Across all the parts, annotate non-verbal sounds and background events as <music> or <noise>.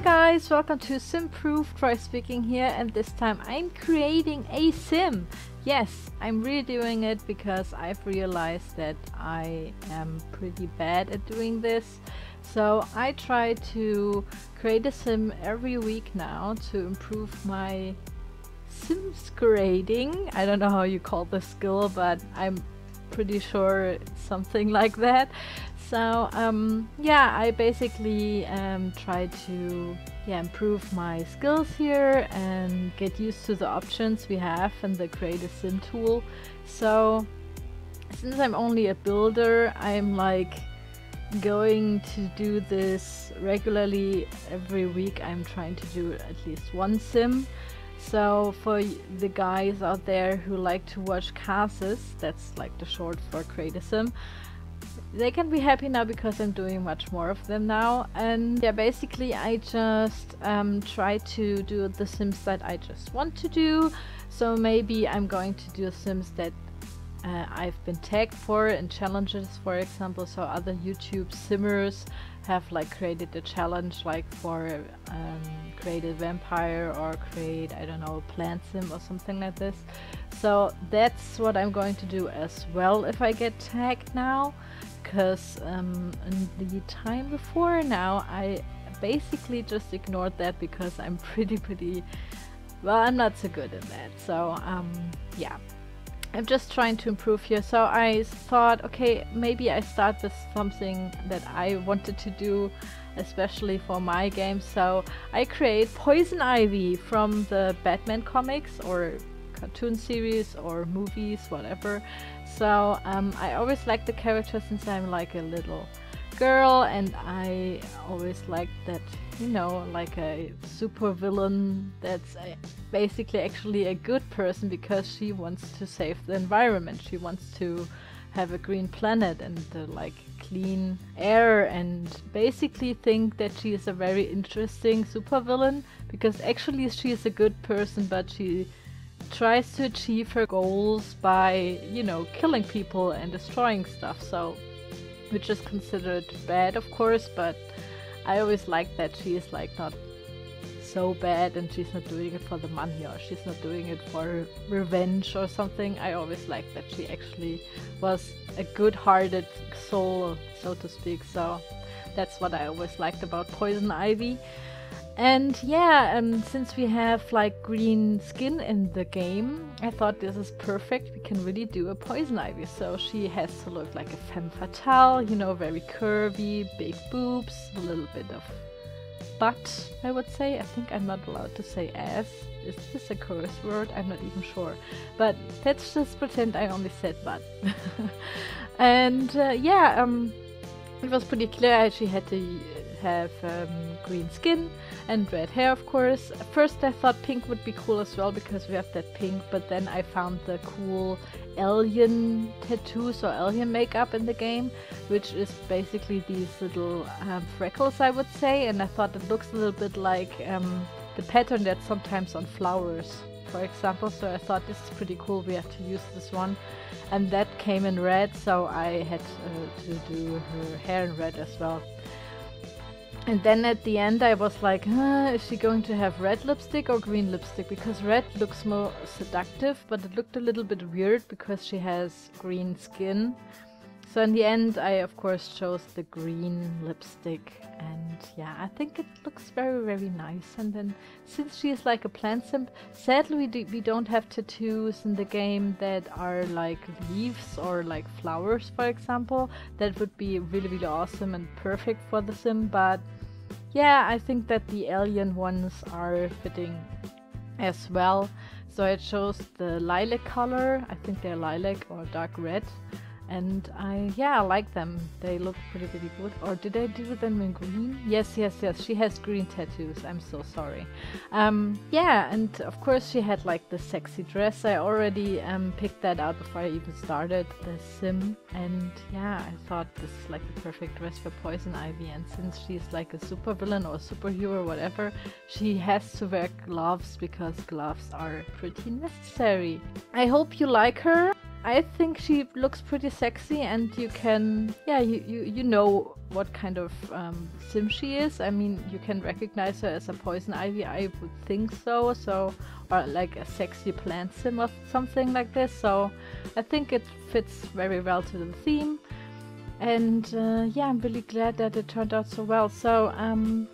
Hi guys, welcome to Simproved, Troy speaking here and this time I'm creating a sim. Yes, I'm redoing it because I've realized that I am pretty bad at doing this. So I try to create a sim every week now to improve my sims grading. I don't know how you call the skill, but I'm pretty sure something <laughs> like that. So um, yeah, I basically um, try to yeah improve my skills here and get used to the options we have in the Create a Sim tool. So since I'm only a builder, I'm like going to do this regularly every week. I'm trying to do at least one sim. So for the guys out there who like to watch cases, that's like the short for Sim, they can be happy now because I'm doing much more of them now. And yeah basically I just um, try to do the sims that I just want to do. So maybe I'm going to do sims that uh, I've been tagged for in challenges for example so other YouTube simmers have like created a challenge like for um, create a vampire or create I don't know a plant sim or something like this. So that's what I'm going to do as well if I get tagged now because um, in the time before now I basically just ignored that because I'm <laughs> pretty pretty well I'm not so good at that. So um, yeah I'm just trying to improve here. So I thought okay maybe I start with something that I wanted to do especially for my game so I create Poison Ivy from the Batman comics or cartoon series or movies whatever. So um, I always like the character since I'm like a little girl and I always liked that, you know, like a super villain that's a, basically actually a good person because she wants to save the environment. She wants to have a green planet and uh, like clean air and basically think that she is a very interesting supervillain because actually she is a good person but she tries to achieve her goals by, you know, killing people and destroying stuff. So, which is considered bad, of course, but I always like that she is like not so bad and she's not doing it for the money or she's not doing it for revenge or something. I always like that she actually was a good-hearted soul, so to speak. So that's what I always liked about Poison Ivy. And yeah, um, since we have like green skin in the game, I thought this is perfect. We can really do a poison ivy. So she has to look like a femme fatale, you know, very curvy, big boobs, a little bit of butt, I would say. I think I'm not allowed to say ass. Is this a curse word? I'm not even sure. But let's just pretend I only said butt. <laughs> and uh, yeah, um, it was pretty clear she had to have um, green skin and red hair of course. First I thought pink would be cool as well because we have that pink but then I found the cool alien tattoos or alien makeup in the game which is basically these little um, freckles I would say and I thought it looks a little bit like um, the pattern that's sometimes on flowers for example. So I thought this is pretty cool we have to use this one. And that came in red so I had uh, to do her hair in red as well and then at the end I was like, huh, is she going to have red lipstick or green lipstick? Because red looks more seductive, but it looked a little bit weird because she has green skin. So in the end I of course chose the green lipstick. And yeah I think it looks very very nice. And then since she is like a plant simp sadly we, do, we don't have tattoos in the game that are like leaves or like flowers for example. That would be really really awesome and perfect for the sim but yeah I think that the alien ones are fitting as well. So I chose the lilac color. I think they're lilac or dark red and I yeah I like them. They look pretty pretty good. Or did I do them in green? Yes yes yes. She has green tattoos. I'm so sorry. Um yeah and of course she had like the sexy dress. I already um picked that out before I even started. The sim. And yeah I thought this is like the perfect dress for Poison Ivy. And since she's like a super villain or superhero or whatever she has to wear gloves because gloves are pretty necessary. I hope you like her I think she looks pretty sexy and you can, yeah, you, you, you know what kind of um, sim she is. I mean, you can recognize her as a poison ivy, I would think so, so, or like a sexy plant sim or something like this, so I think it fits very well to the theme. And uh, yeah, I'm really glad that it turned out so well. So, um,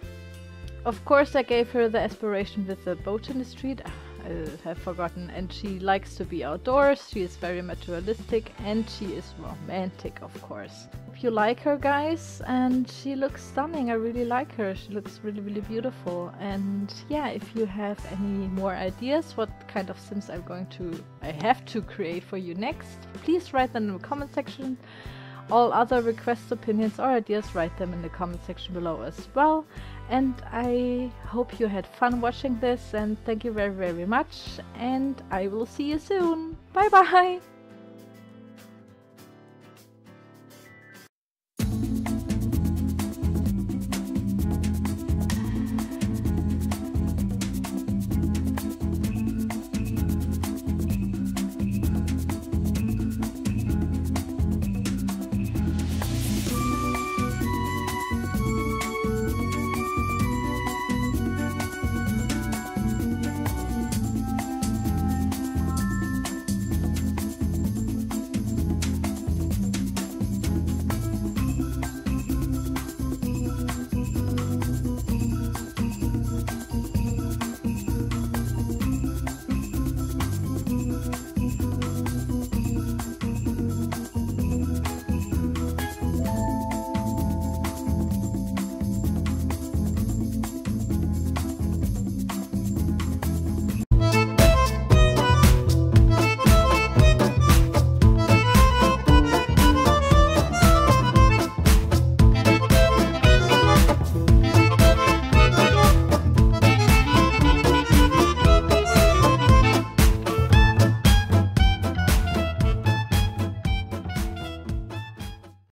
of course, I gave her the aspiration with the boat in the street. I have forgotten. And she likes to be outdoors. She is very materialistic and she is romantic, of course. If you like her, guys, and she looks stunning. I really like her. She looks really, really beautiful. And yeah, if you have any more ideas what kind of Sims I'm going to, I have to create for you next, please write them in the comment section. All other requests, opinions, or ideas, write them in the comment section below as well. And I hope you had fun watching this, and thank you very, very much. And I will see you soon. Bye bye!